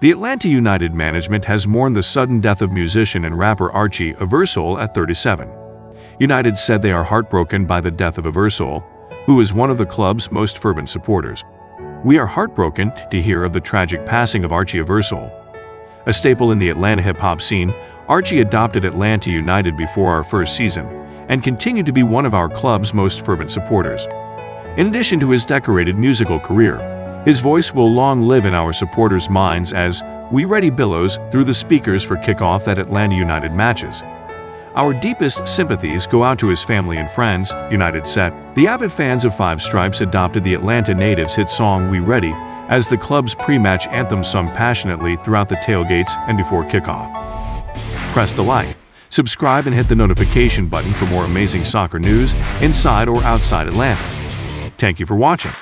The Atlanta United management has mourned the sudden death of musician and rapper Archie Eversole at 37. United said they are heartbroken by the death of Eversole, who is one of the club's most fervent supporters. We are heartbroken to hear of the tragic passing of Archie Eversole. A staple in the Atlanta hip-hop scene, Archie adopted Atlanta United before our first season and continued to be one of our club's most fervent supporters. In addition to his decorated musical career, his voice will long live in our supporters' minds as We Ready billows through the speakers for kickoff at Atlanta United matches. Our deepest sympathies go out to his family and friends, United said. The avid fans of Five Stripes adopted the Atlanta natives' hit song We Ready as the club's pre-match anthem sung passionately throughout the tailgates and before kickoff. Press the like, subscribe and hit the notification button for more amazing soccer news inside or outside Atlanta. Thank you for watching.